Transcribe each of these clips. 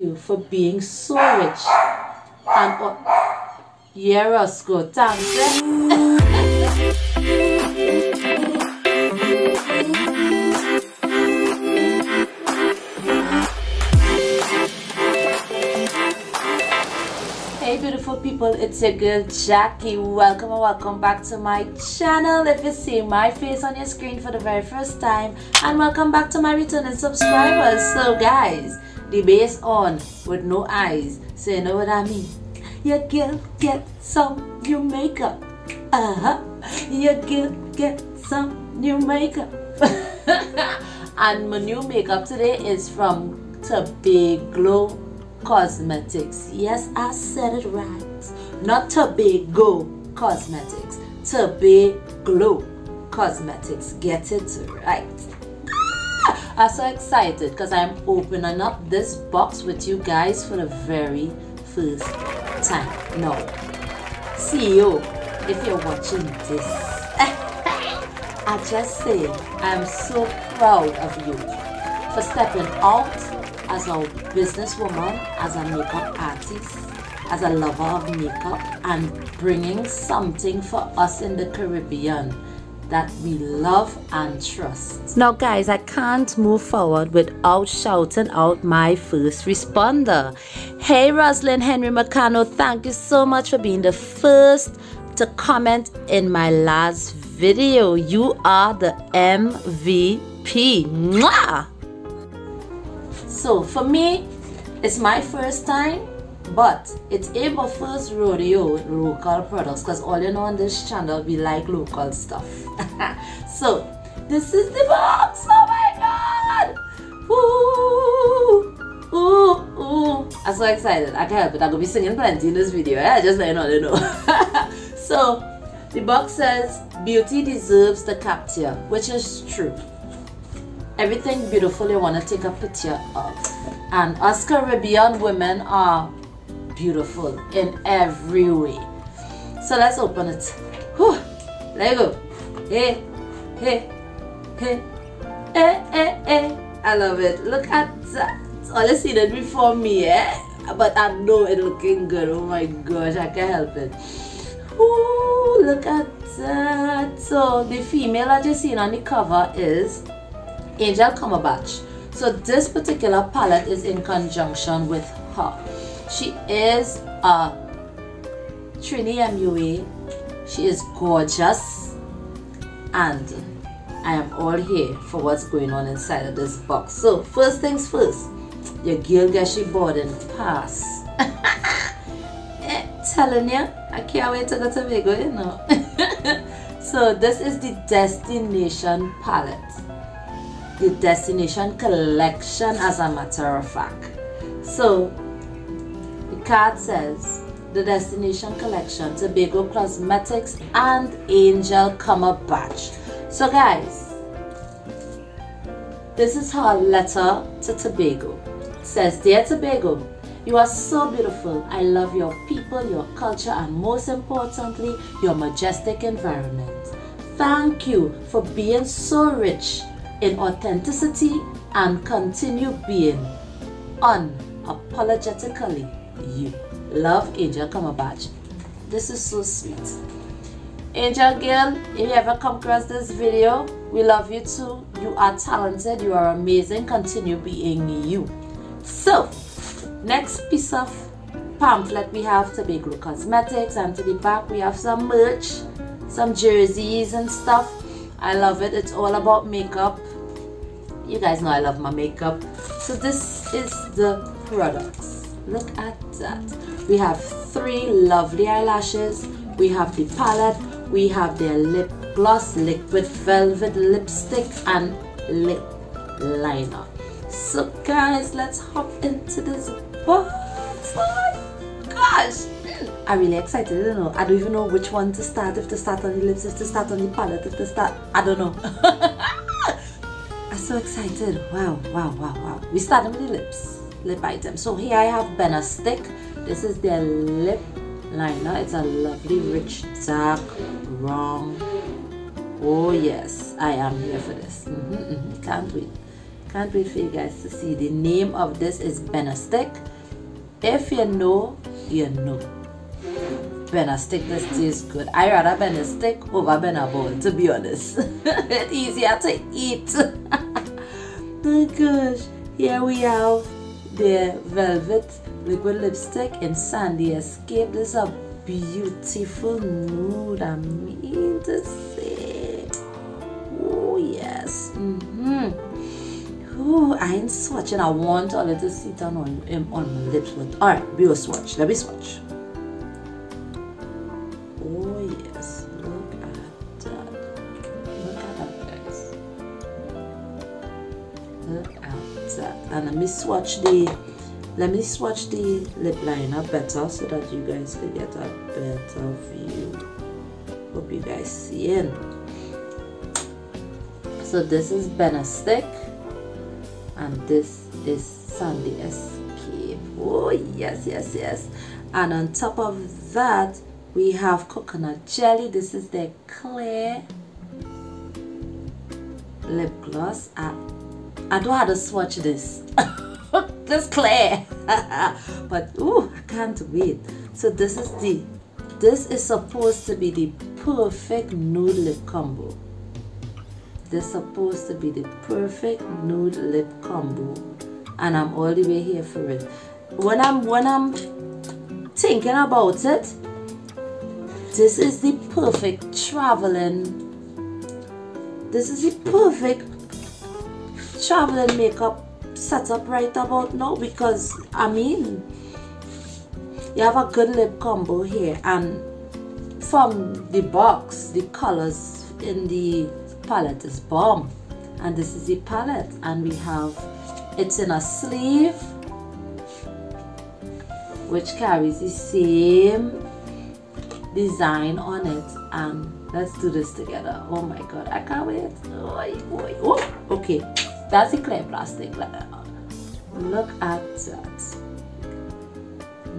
you for being so rich and uh, yeah, Roscoe, thanks. Hey beautiful people, it's your girl Jackie. Welcome and welcome back to my channel. If you see my face on your screen for the very first time, and welcome back to my returning subscribers. So guys, the base on with no eyes. So you know what I mean? Your girl get some new makeup. Uh-huh. Your girl get some new makeup. and my new makeup today is from Tobaglo Cosmetics. Yes, I said it right. Not Tobago Cosmetics. Tobaglo Cosmetics. Get it right. I'm so excited because I'm opening up this box with you guys for the very first time. No. CEO, if you're watching this, I just say I'm so proud of you for stepping out as a businesswoman, as a makeup artist, as a lover of makeup, and bringing something for us in the Caribbean that we love and trust. Now, guys, I can't move forward without shouting out my first responder. Hey, Rosalind Henry McCano, thank you so much for being the first to comment in my last video. You are the MVP. Mwah! So, for me, it's my first time but it's Ava first rodeo local products because all you know on this channel we like local stuff. so this is the box. Oh my god! Ooh, ooh, ooh. I'm so excited. I can't help it. I'm gonna be singing plenty in this video. Yeah, just let you know, you know. so the box says beauty deserves the capture, which is true. Everything beautiful you want to take a picture of. And us Caribbean women are beautiful in every way. So let's open it. Whew. There you go. Hey, hey, hey, hey, hey, hey. I love it. Look at that. All you see that before me, eh? But I know it looking good. Oh my gosh, I can't help it. Ooh, look at that. So the female I just seen on the cover is Angel Cumberbatch. So this particular palette is in conjunction with her. She is a Trini MUA. She is gorgeous. And I am all here for what's going on inside of this box. So first things first, your girl gets she boarding pass. eh, telling you, I can't wait to go to Tobago, you know. so this is the Destination palette. The Destination collection as a matter of fact. So card says the Destination Collection, Tobaglo Cosmetics, and Angel Cumberbatch. So, guys, this is her letter to Tobago. It says, Dear Tobago, you are so beautiful. I love your people, your culture, and most importantly, your majestic environment. Thank you for being so rich in authenticity and continue being unapologetically you. Love Angel Cumberbatch. This is so sweet. Angel girl, if you ever come across this video, we love you too. You are talented, you are amazing. Continue being you. So, next piece of pamphlet we have Tobaglo Cosmetics and to the back we have some merch, some jerseys and stuff. I love it. It's all about makeup. You guys know I love my makeup. So this is the products. Look at that. We have three lovely eyelashes. We have the palette. We have their lip gloss, liquid velvet lipstick, and lip liner. So guys, let's hop into this box. Oh gosh. I'm really excited. I don't know. I don't even know which one to start. If to start on the lips, if to start on the palette, if to start. I don't know. I'm so excited. Wow, wow, wow, wow. We started with the lips lip item. So here I have Bena stick. This is their lip liner. It's a lovely rich dark brown oh yes I am here for this. Mm -hmm, mm -hmm. can't wait. Can't wait for you guys to see. The name of this is Stick. if you know you know. Stick this tastes good. I rather Stick over Benabol to be honest. It's easier to eat. Oh gosh here we have the velvet liquid lipstick in Sandy Escape this is a beautiful nude I mean to say. Oh yes. Mm-hmm. Oh I ain't swatching. I want a little sit on on, um, on my lips but all right we will swatch. Let me swatch swatch the let me swatch the lip liner better so that you guys can get a better view. Hope you guys see it. So this is Stick, and this is Sandy Escape oh yes yes yes. And on top of that we have coconut jelly. This is the clear lip gloss. I, I don't have to swatch this this clear but ooh I can't wait. So this is the this is supposed to be the perfect nude lip combo. This is supposed to be the perfect nude lip combo. And I'm all the way here for it. When I'm when I'm thinking about it this is the perfect traveling this is the perfect traveling makeup set up right about now because I mean you have a good lip combo here. And from the box the colors in the palette is bomb. And this is the palette. And we have it's in a sleeve which carries the same design on it. And let's do this together. Oh my god I can't wait. Oh, oh, okay that's a clear plastic. Look at that.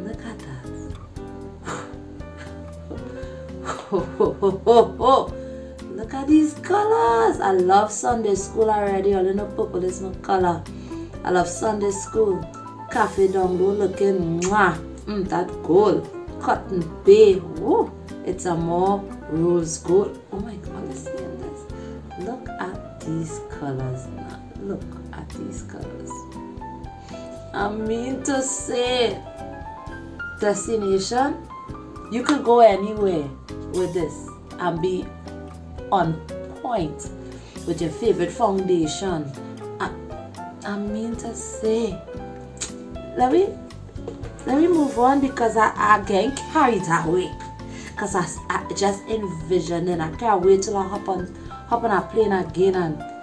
Look at that. Look at these colors. I love Sunday school already. In the purple is my color. I love Sunday school. Cafe Dongo looking mwah. Mm, that gold. Cotton bay. Woo. It's a more rose gold. Oh my god. Look at these colors look at these colors. I mean to say destination. You could go anywhere with this and be on point with your favorite foundation. I, I mean to say let me let me move on because I, I get carried away. Because I, I just envisioning I can't wait till I hop on hop on a plane again and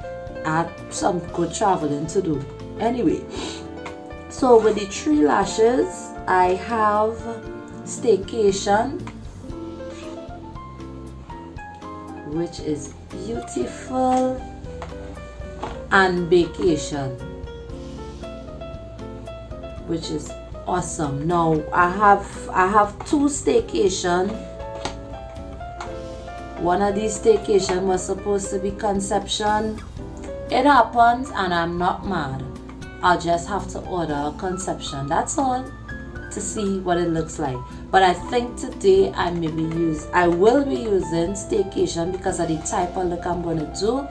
had some good traveling to do. Anyway, so with the three lashes, I have Staycation, which is beautiful, and Vacation, which is awesome. Now I have I have two Staycation. One of these staycation was supposed to be conception it happens and I'm not mad. I'll just have to order a conception. That's all to see what it looks like. But I think today I may be use I will be using staycation because of the type of look I'm gonna do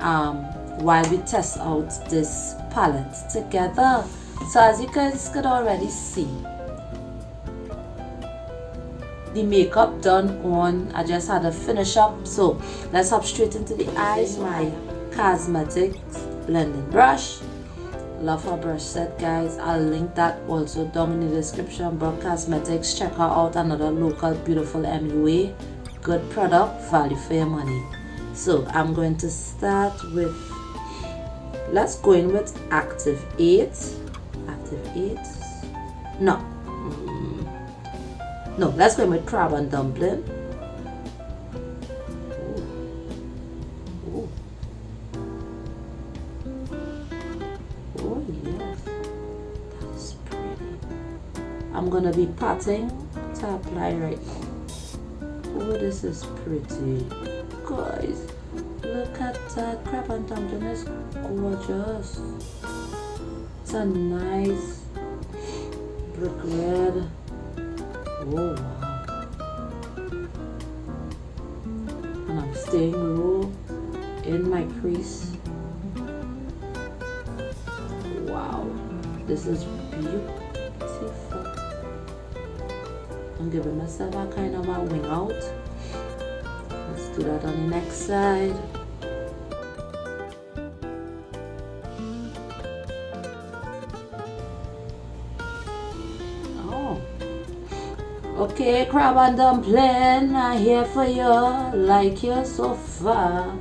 um, while we test out this palette together. So as you guys could already see, the makeup done on I just had a finish up so let's hop straight into the eyes my Kasmetiz blending brush. Love her brush set guys. I'll link that also down in the description Brock cosmetics check her out. Another local beautiful mua good product value for your money. So i'm going to start with let's go in with active 8 active 8 no. Mm. no let's go in with crab and dumpling I'm gonna be patting to apply right now oh this is pretty guys look at that crab and is gorgeous. It's a nice brick red. Oh wow. And I'm staying low in my crease. Wow. This is beautiful. Giving myself a kind of a wing out. Let's do that on the next side. Oh. Okay, crab and dumpling, I'm here for you, like you so far.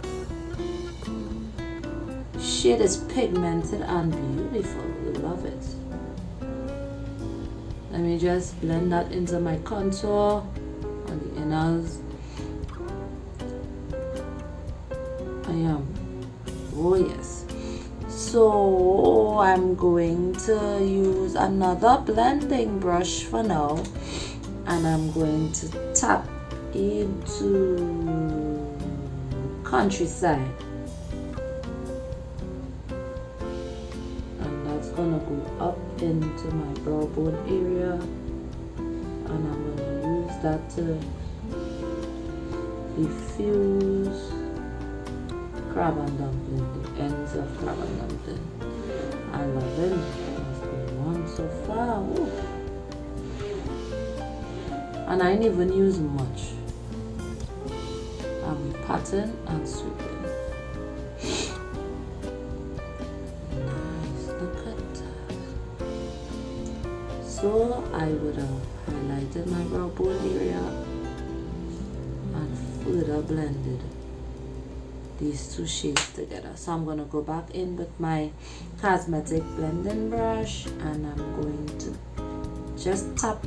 Shade is pigmented and beautiful, love it. Let me just blend that into my contour on the inners. I am. Oh yes. So I'm going to use another blending brush for now and I'm going to tap into countryside into my brow bone area and I'm gonna use that to diffuse crab and dumpling, the ends of crab and dumpling. I love it. What's going on so far? Ooh. And I didn't even use much. I'm patting and. Nice, I would uh, have highlighted my brow bone area and further blended. These two shades together. So I'm gonna go back in with my Kasmetiz blending brush and I'm going to just tap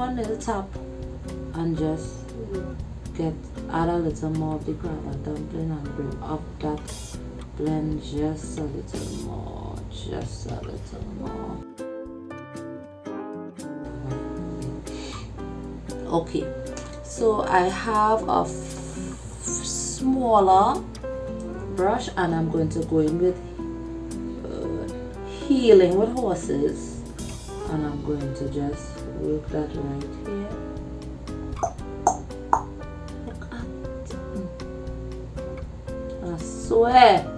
one little tap and just get add a little more of the crab dumpling and bring up that blend just a little more just a little more okay. So I have a smaller brush and I'm going to go in with uh, healing with horses. And I'm going to just work that right here. Look at I swear.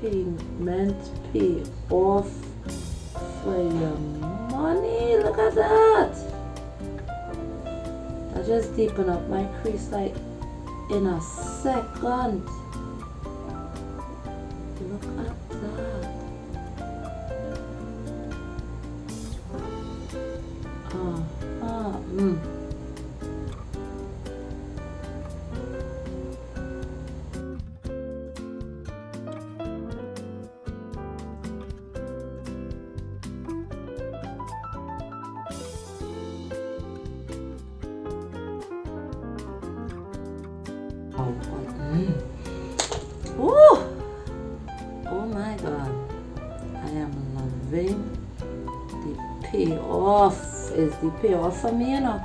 Pigment pay off for your money look at that I just deepen up my crease like in a second. Mm. Ooh. oh my god. I am loving the payoff. Is the payoff for me, you know?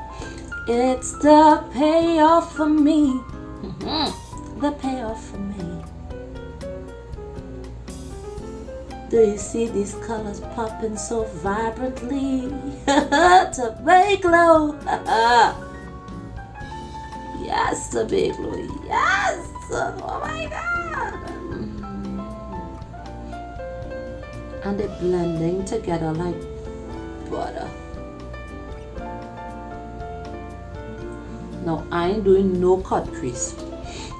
It's the payoff for me. Mm-hmm. the payoff for me. Do you see these colors popping so vibrantly? to glow. Yes, big Louis. Yes. Oh my God. Mm. And they're blending together like butter. Now I ain't doing no cut crease.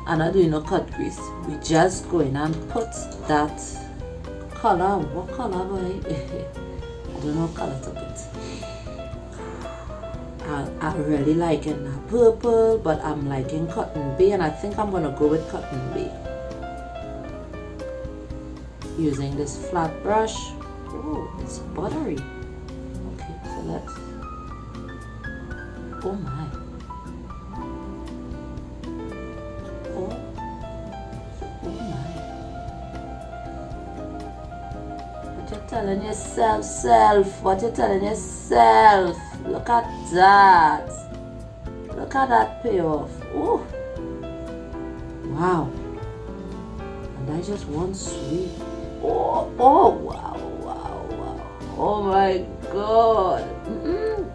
I'm not doing no cut crease. We just going and put that color. What color boy? I don't know color to put. I, I really liking purple, but I'm liking cotton bay, and I think I'm gonna go with cotton bay. Using this flat brush. Oh, it's buttery. Okay, so let's. Oh my. Oh. Oh my. What you telling yourself, self? What you telling yourself? Look at that. Look at that payoff. Oh, wow. And I just one sweet. Oh, oh, wow, wow, wow. Oh my God. Mm-mm.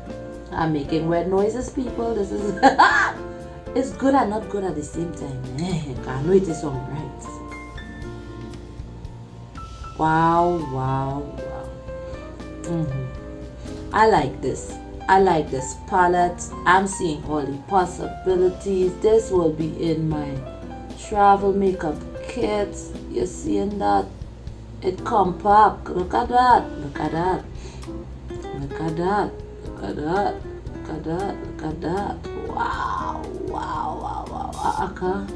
I'm making weird noises, people. This is it's good and not good at the same time. I know it is alright. Wow, wow, wow. Mm-hmm. I like this. I like this palette. I'm seeing all the possibilities. This will be in my travel makeup kit. You're seeing that? It compact. Look at that. Look at that. Look at that. Look at that. Look at that. Look at that. Wow. Wow. Wow. Wow. Uh, okay.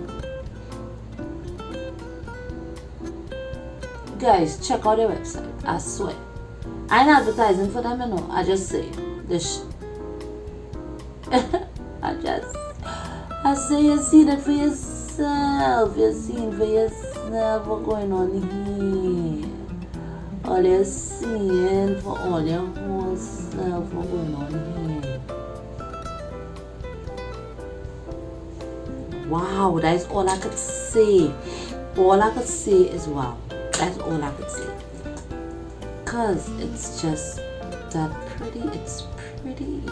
Guys, check out their website. I swear. I ain't advertising for them, you know. I just say this. I just, I say you see that for yourself. You're seeing for yourself what's going on here. All you're seeing for all your whole self what's going on here. Wow, that is all I could say. All I could say is wow. That's all I could say. Cause it's just that pretty. It's pretty.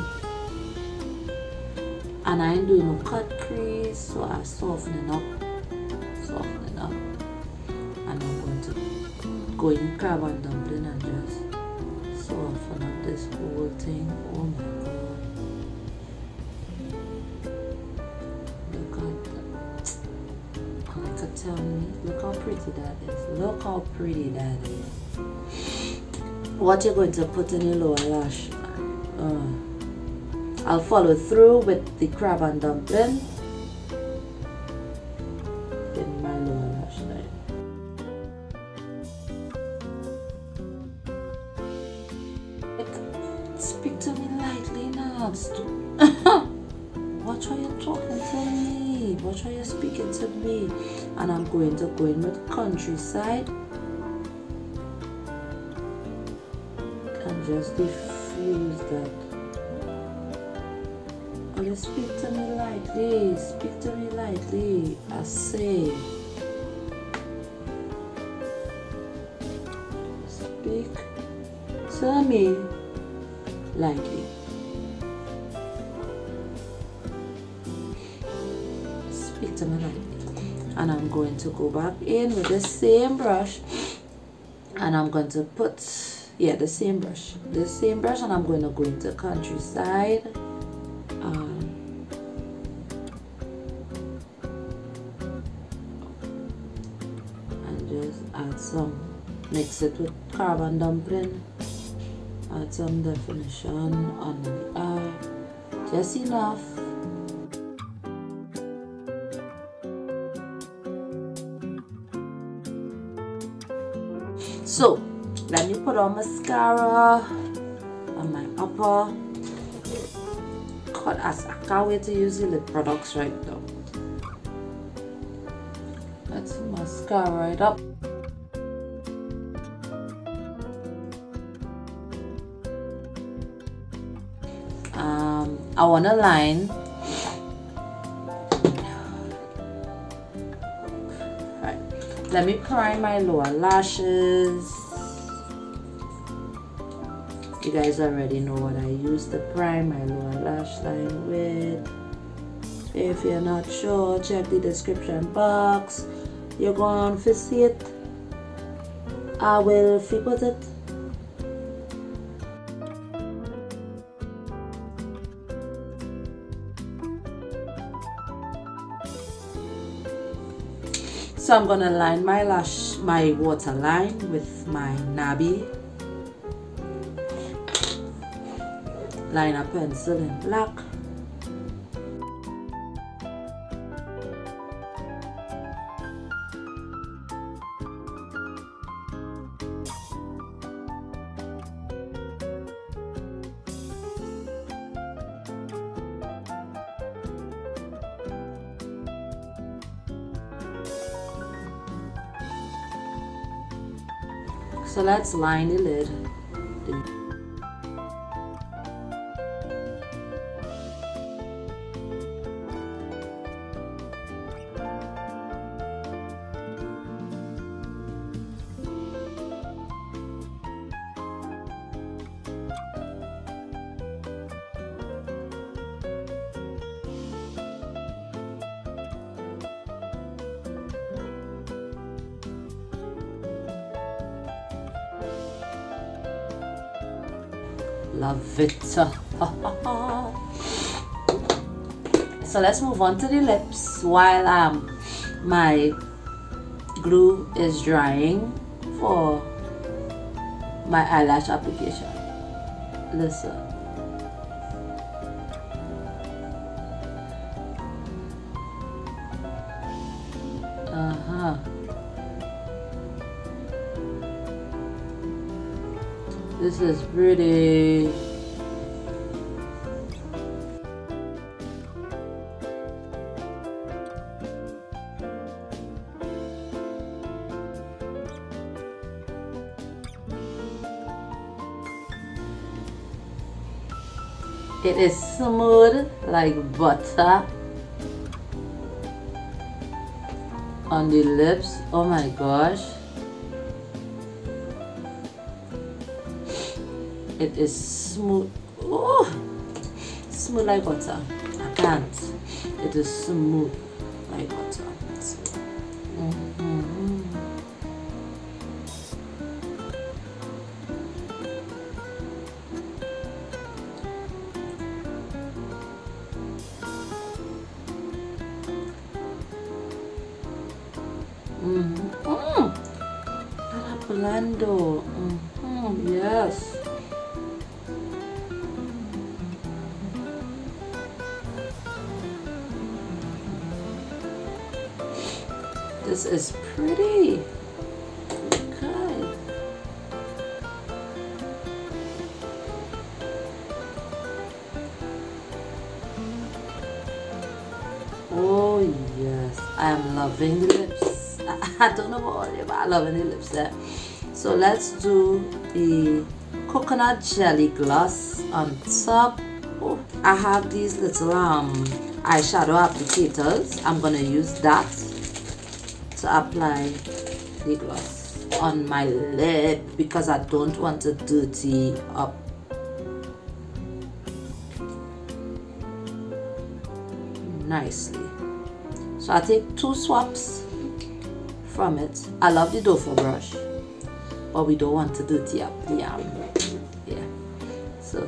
And I ain't doing no cut crease, so I soften it up. Soften it up. And I'm going to go in crab and dumpling and just soften up this whole thing. Oh my god. Look at that. Oh, could tell me. Look how pretty that is. Look how pretty that is. What you're going to put in your lower lash I'll follow through with the crab and dumpling in my lower lash line. Speak to me lightly now. Watch how you're talking to me. Watch how you're speaking to me. And I'm going to go in with countryside. And just diffuse that speak to me lightly, speak to me lightly, I say. Speak to me lightly. Speak to me lightly. And I'm going to go back in with the same brush and I'm going to put yeah the same brush the same brush and I'm going to go into countryside some mix it with and dumpling. Add some definition on the eye just enough so let me put on mascara on my upper. God, I can't wait to use the lip products right now. Let's mascara right up I want a line. Right let me prime my lower lashes. You guys already know what I use to prime my lower lash line with. If you're not sure check the description box. You're going to see it. I will put it So I'm gonna line my lash, my waterline with my Nabi. Line a pencil in black. So let's line the lid. Let's move on to the lips while um my glue is drying for my eyelash application. Listen. Uh-huh. This is pretty It is smooth like butter on the lips. Oh my gosh. It is smooth. Oh, smooth like butter. I can't. It is smooth Blendo. Mm -hmm. Yes. This is pretty. Oh yes, I am loving the lips. I don't know you, but I'm loving the lips there. So let's do the coconut jelly gloss on top. Oh, I have these little um eyeshadow applicators. I'm gonna use that to apply the gloss on my lip because I don't want to dirty up nicely so I take two swabs from it I love the foot brush but we don't want to up the arm yeah. So.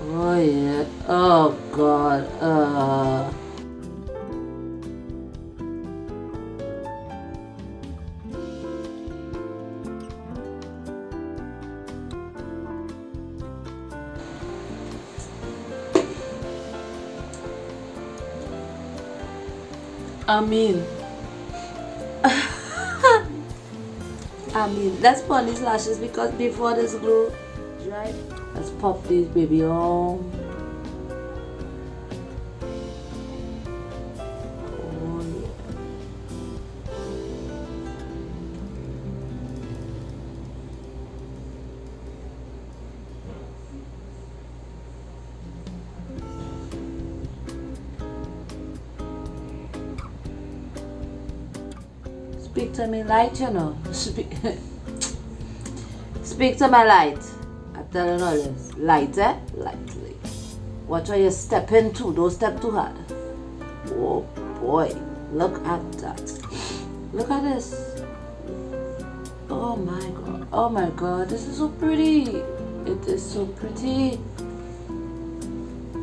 Oh yeah. Oh god. Uh. I mean, I mean, let's put on these lashes because before this glue dry, let's pop this baby on. Light, you know. Speak, Speak to my light. I tell you all this. Light, eh? Lightly. Watch how you step into. Don't step too hard. Oh boy. Look at that. Look at this. Oh my god. Oh my god. This is so pretty. It is so pretty.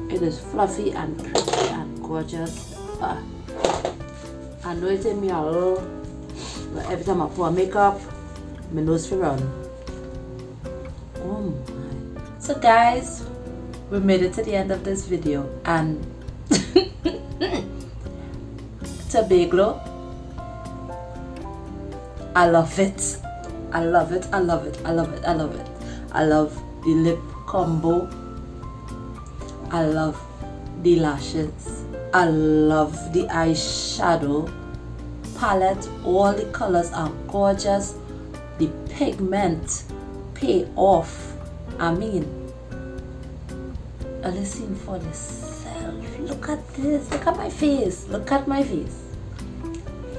It is fluffy and pretty and gorgeous. Ah. I know it in me a every time I put on makeup, my nose feel run. Oh my. So guys, we made it to the end of this video and Tobaglo, I love it. I love it, I love it, I love it, I love it. I love the lip combo. I love the lashes. I love the eyeshadow palette. All the colors are gorgeous. The pigment pay off. I mean listen for yourself look at this. Look at my face. Look at my face.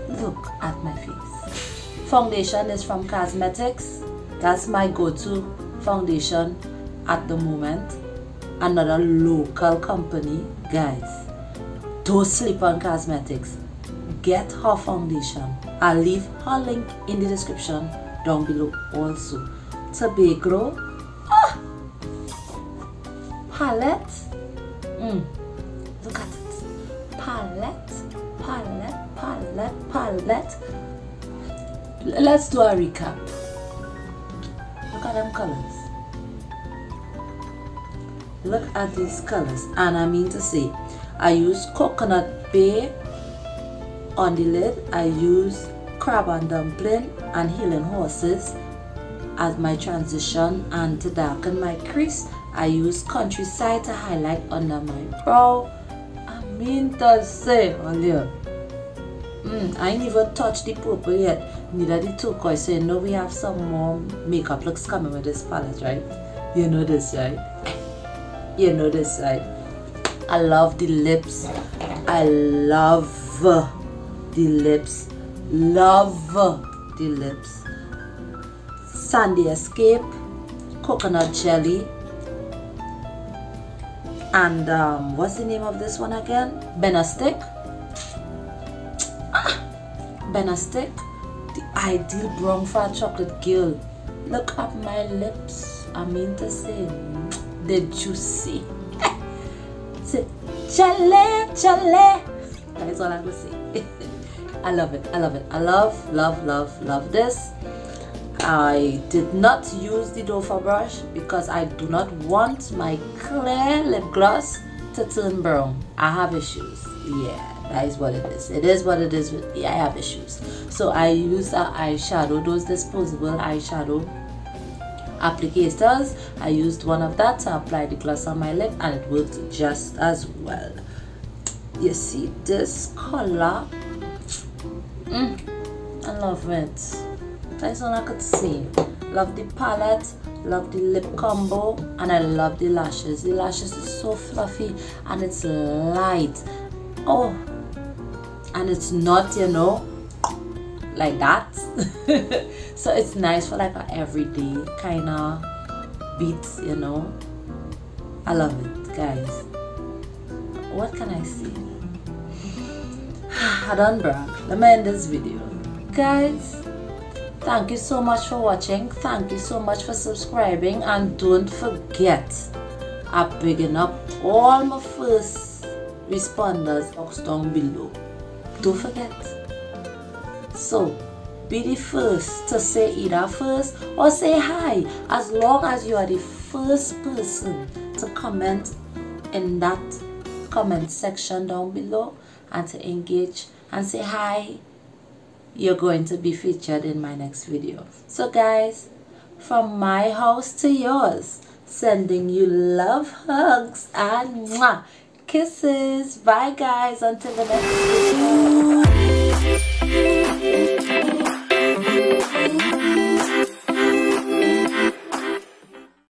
Look at my face. Foundation is from Kasmetiz. That's my go-to foundation at the moment. Another local company guys. Don't sleep on Kasmetiz get her foundation. I'll leave her link in the description down below also. Tobaglo. Ah! Palette. Mm. Look at it. Palette, palette, palette, palette. Let's do a recap. Look at them colors. Look at these colors. And I mean to say, I use coconut bay on the lid. I use crab and dumpling and healing horses as my transition and to darken my crease. I use countryside to highlight under my brow. I mean to say, earlier. Mm, I ain't even touched the purple yet, neither the turquoise, so you know we have some more makeup looks coming with this palette, right? You know this, right? You know this, right? I love the lips. I love the lips. Love the lips. Sandy Escape, coconut jelly, and um, what's the name of this one again? Bena Stick. Ah, Bena Stick, the ideal brown fat chocolate girl. Look at my lips. I mean to say, the juicy. say, chale, chale. That's all I can say. I love it. I love it. I love, love, love, love this. I did not use the doe brush because I do not want my clear lip gloss to turn brown. I have issues. Yeah, that is what it is. It is what it is. Yeah, I have issues. So I use an eyeshadow, those disposable eyeshadow applicators. I used one of that to apply the gloss on my lip and it worked just as well. You see this color? Mm, I love it. That's all I could say. Love the palette, love the lip combo, and I love the lashes. The lashes is so fluffy and it's light. Oh, and it's not, you know, like that. so it's nice for like an everyday kind of beat, you know. I love it, guys. What can I say? I don't brag. Let me end this video. Guys, Thank you so much for watching. Thank you so much for subscribing. And don't forget, I'm picking up all my first responders box down below. Don't forget. So, be the first to say either first or say hi as long as you are the first person to comment in that comment section down below and to engage and say hi you're going to be featured in my next video. So guys, from my house to yours, sending you love, hugs, and mwah, kisses. Bye guys, until the next video.